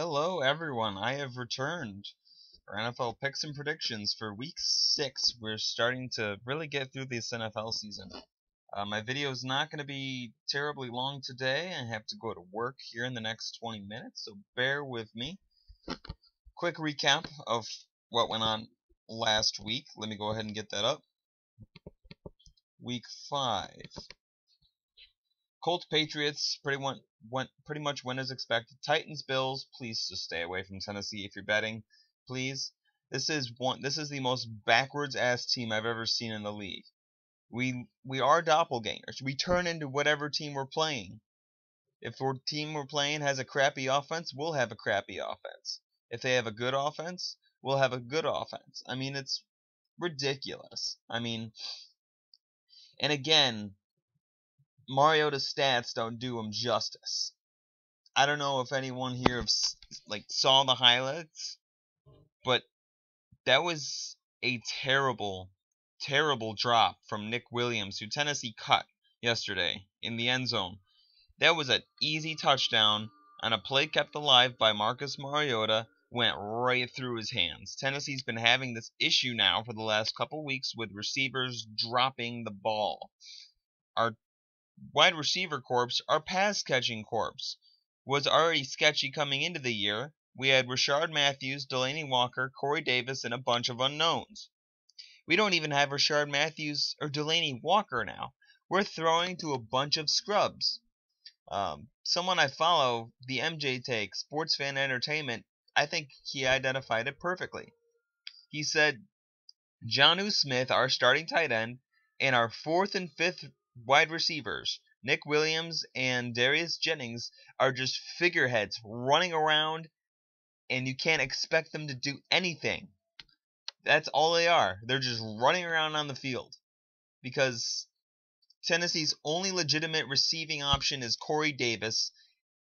Hello, everyone. I have returned for NFL picks and predictions for week six. We're starting to really get through this NFL season. Uh, my video is not going to be terribly long today. I have to go to work here in the next 20 minutes, so bear with me. Quick recap of what went on last week. Let me go ahead and get that up. Week five. Colts Patriots pretty went, went pretty much went as expected. Titans Bills, please just stay away from Tennessee if you're betting, please. This is one this is the most backwards ass team I've ever seen in the league. We we are doppelgangers. We turn into whatever team we're playing. If the team we're playing has a crappy offense, we'll have a crappy offense. If they have a good offense, we'll have a good offense. I mean, it's ridiculous. I mean, and again, Mariota's stats don't do him justice. I don't know if anyone here have, like saw the highlights, but that was a terrible, terrible drop from Nick Williams, who Tennessee cut yesterday in the end zone. That was an easy touchdown on a play kept alive by Marcus Mariota went right through his hands. Tennessee's been having this issue now for the last couple weeks with receivers dropping the ball. Our wide receiver corps, our pass catching corps, was already sketchy coming into the year. We had Rishard Matthews, Delanie Walker, Corey Davis, and a bunch of unknowns. We don't even have Rishard Matthews or Delanie Walker now. We're throwing to a bunch of scrubs. Um, someone I follow, the MJ Take, Sports Fan Entertainment, I think he identified it perfectly. He said, Jonnu Smith, our starting tight end, and our fourth and fifth wide receivers, Nick Williams and Darius Jennings, are just figureheads running around, and you can't expect them to do anything. That's all they are. They're just running around on the field. Because Tennessee's only legitimate receiving option is Corey Davis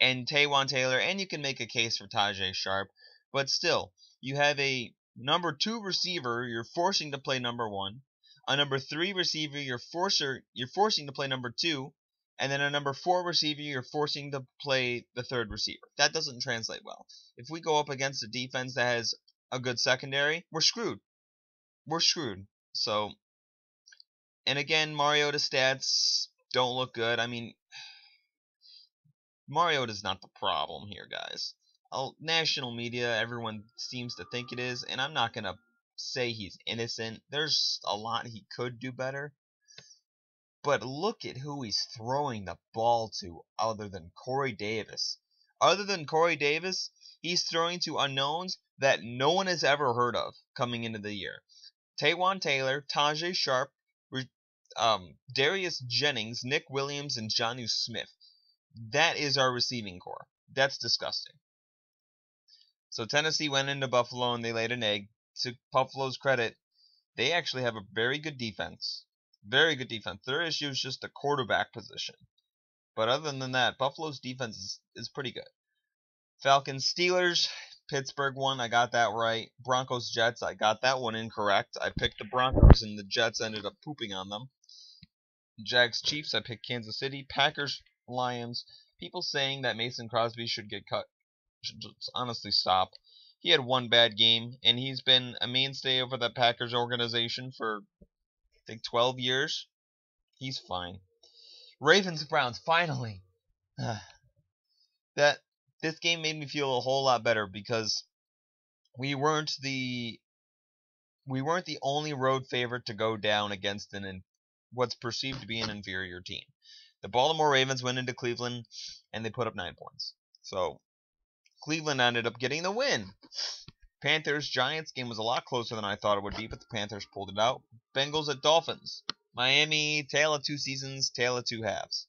and Taywan Taylor, and you can make a case for Tajae Sharpe, But still, you have a number two receiver you're forcing to play number one, a number three receiver you're forcer you're forcing to play number two, and then a number four receiver you're forcing to play the third receiver. That doesn't translate well. If we go up against a defense that has a good secondary, we're screwed. We're screwed. So, and again, Mariota stats don't look good. I mean, Mariota's not the problem here, guys. national media, everyone seems to think it is, and I'm not gonna say he's innocent. There's a lot he could do better. But look at who he's throwing the ball to other than Corey Davis. Other than Corey Davis, he's throwing to unknowns that no one has ever heard of coming into the year. Taywan Taylor, Tajae Sharpe, um, Darius Jennings, Nick Williams, and Jonnu Smith. That is our receiving corps. That's disgusting. So Tennessee went into Buffalo and they laid an egg to Buffalo's credit, they actually have a very good defense. Very good defense. Their issue is just the quarterback position. But other than that, Buffalo's defense is, is pretty good. Falcons, Steelers, Pittsburgh one, I got that right. Broncos, Jets, I got that one incorrect. I picked the Broncos and the Jets ended up pooping on them. Jags, Chiefs, I picked Kansas City. Packers, Lions. People saying that Mason Crosby should get cut should honestly stop he had one bad game, and he's been a mainstay over the Packers organization for I think 12 years. He's fine. Ravens Browns finally. that this game made me feel a whole lot better because we weren't the we weren't the only road favorite to go down against an what's perceived to be an inferior team. The Baltimore Ravens went into Cleveland and they put up 9 points. So Cleveland ended up getting the win. Panthers Giants game was a lot closer than I thought it would be, but the Panthers pulled it out. Bengals at Dolphins. Miami, tale of two seasons, tale of two halves.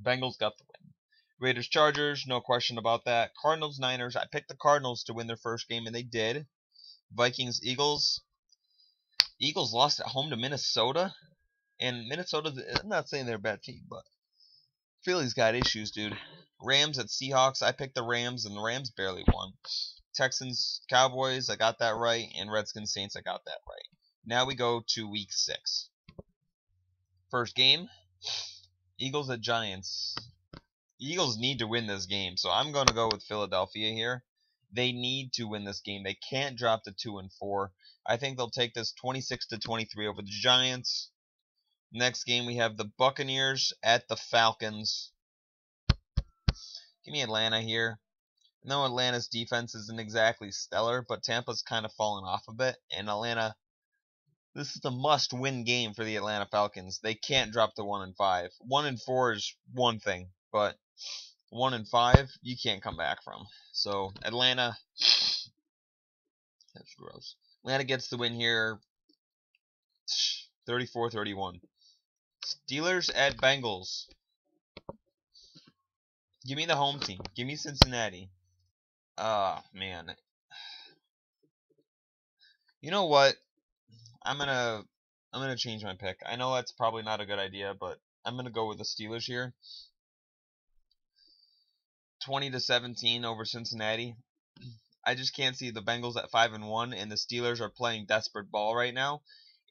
Bengals got the win. Raiders Chargers, no question about that. Cardinals Niners, I picked the Cardinals to win their first game, and they did. Vikings Eagles. Eagles lost at home to Minnesota. And Minnesota, I'm not saying they're a bad team, but Philly's got issues, dude. Rams at Seahawks. I picked the Rams, and the Rams barely won. Texans Cowboys. I got that right, and Redskins Saints. I got that right. Now we go to Week Six. First game. Eagles at Giants. Eagles need to win this game, so I'm going to go with Philadelphia here. They need to win this game. They can't drop to 2 and 4. I think they'll take this 26 to 23 over the Giants. Next game we have the Buccaneers at the Falcons. Give me Atlanta here. Know Atlanta's defense isn't exactly stellar, but Tampa's kind of fallen off a bit, and Atlanta this is a must-win game for the Atlanta Falcons. They can't drop to one and five. One and four is one thing, but one and five you can't come back from. So Atlanta, that's gross. Atlanta gets the win here, 34-31. Steelers at Bengals. Give me the home team. Give me Cincinnati. Oh, man. You know what? I'm gonna I'm gonna change my pick. I know that's probably not a good idea, but I'm gonna go with the Steelers here. 20 to 17 over Cincinnati. I just can't see the Bengals at five and one, and the Steelers are playing desperate ball right now.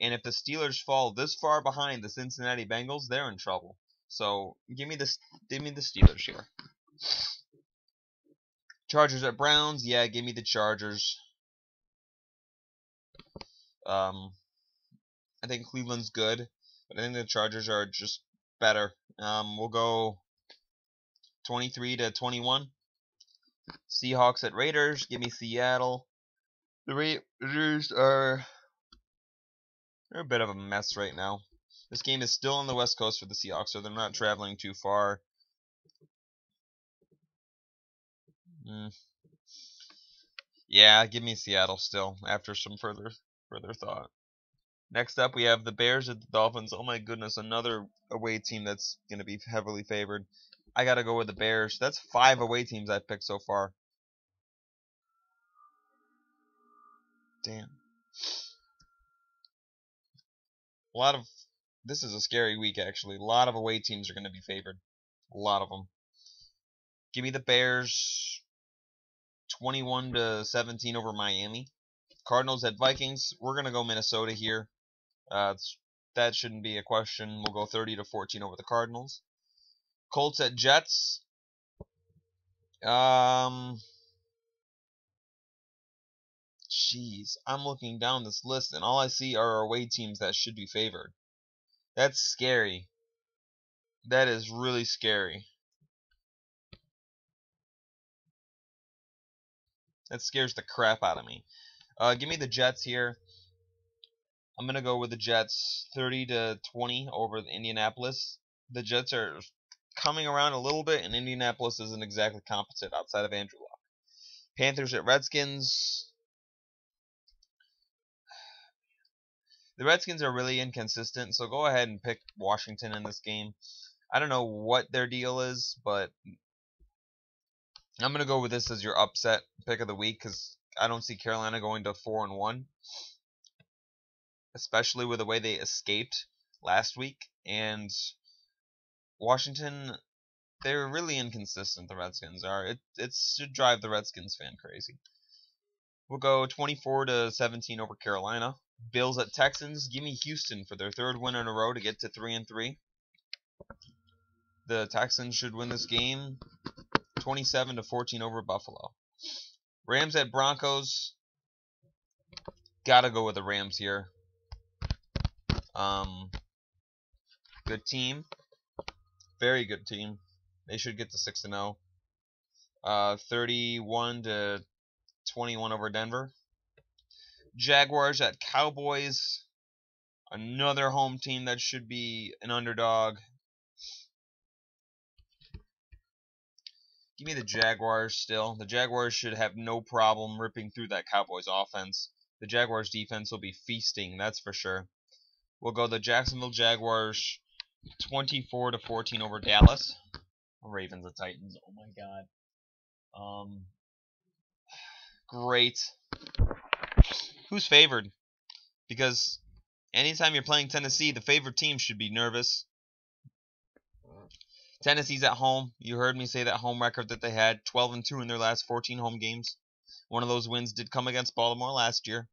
And if the Steelers fall this far behind the Cincinnati Bengals, they're in trouble. So give me the give me the Steelers here. Chargers at Browns, yeah, give me the Chargers. Um, I think Cleveland's good, but I think the Chargers are just better. Um, we'll go 23 to 21. Seahawks at Raiders. Give me Seattle. The Raiders are they're a bit of a mess right now. This game is still on the West Coast for the Seahawks, so they're not traveling too far. Mm. Yeah, give me Seattle still after some further further thought. Next up, we have the Bears at the Dolphins. Oh my goodness, another away team that's going to be heavily favored. I got to go with the Bears. That's five away teams I've picked so far. Damn. A lot of this is a scary week actually. A lot of away teams are going to be favored. A lot of them. Give me the Bears 21 to 17 over Miami. Cardinals at Vikings. We're going to go Minnesota here. Uh, that shouldn't be a question. We'll go 30 to 14 over the Cardinals. Colts at Jets. Um, jeez, I'm looking down this list and all I see are away teams that should be favored. That's scary. That is really scary. That scares the crap out of me. Uh, give me the Jets here. I'm gonna go with the Jets 30 to 20 over the Indianapolis. The Jets are coming around a little bit, and Indianapolis isn't exactly competent outside of Andrew Luck. Panthers at Redskins. The Redskins are really inconsistent, so go ahead and pick Washington in this game. I don't know what their deal is, but I'm gonna go with this as your upset pick of the week because I don't see Carolina going to four and one especially with the way they escaped last week. And Washington, they're really inconsistent. The Redskins are. It it should drive the Redskins fan crazy. We'll go 24 to 17 over Carolina. Bills at Texans. Give me Houston for their third win in a row to get to three and three. The Texans should win this game 27 to 14 over Buffalo. Rams at Broncos. Gotta go with the Rams here. Um, good team. Very good team. They should get to 6 to 0. Uh, 31 to 21 over Denver. Jaguars at Cowboys. Another home team that should be an underdog. Give me the Jaguars still. The Jaguars should have no problem ripping through that Cowboys offense. The Jaguars defense will be feasting, that's for sure. We'll go the Jacksonville Jaguars 24 to 14 over Dallas. Ravens and Titans. Oh my god. Um great. Who's favored? Because anytime you're playing Tennessee, the favored team should be nervous. Tennessee's at home. You heard me say that home record that they had 12 and 2 in their last 14 home games. One of those wins did come against Baltimore last year.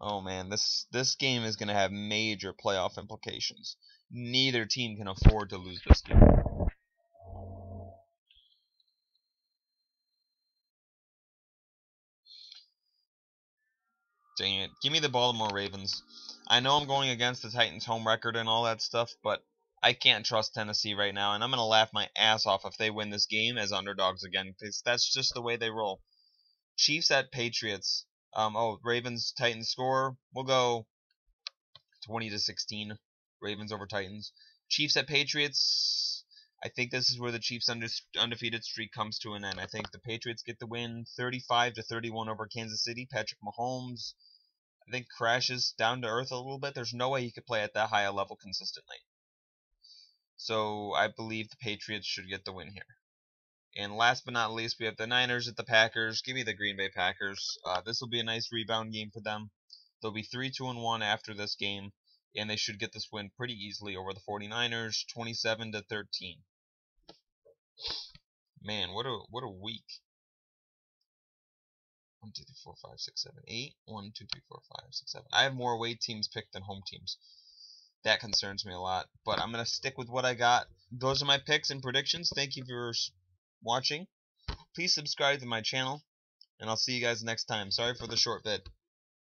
Oh man, this this game is going to have major playoff implications. Neither team can afford to lose this game. Dang it. Give me the Baltimore Ravens. I know I'm going against the Titans home record and all that stuff, but I can't trust Tennessee right now, and I'm going to laugh my ass off if they win this game as underdogs again, because that's just the way they roll. Chiefs at Patriots. Um, oh, Ravens Titans score. We'll go 20 to 16. Ravens over Titans. Chiefs at Patriots. I think this is where the Chiefs' undefeated streak comes to an end. I think the Patriots get the win, 35 to 31 over Kansas City. Patrick Mahomes I think crashes down to earth a little bit. There's no way he could play at that high a level consistently. So I believe the Patriots should get the win here. And last but not least, we have the Niners at the Packers. Give me the Green Bay Packers. Uh, this will be a nice rebound game for them. They'll be 3 2 and 1 after this game, and they should get this win pretty easily over the 49ers, 27 to 13. Man, what a what a week. 1, 2, 3, 4, 5, 6, 7, 8. 1, 2, 3, 4, 5, 6, 7. I have more away teams picked than home teams. That concerns me a lot. But I'm going to stick with what I got. Those are my picks and predictions. Thank you for watching. Please subscribe to my channel. And I'll see you guys next time. Sorry for the short vid.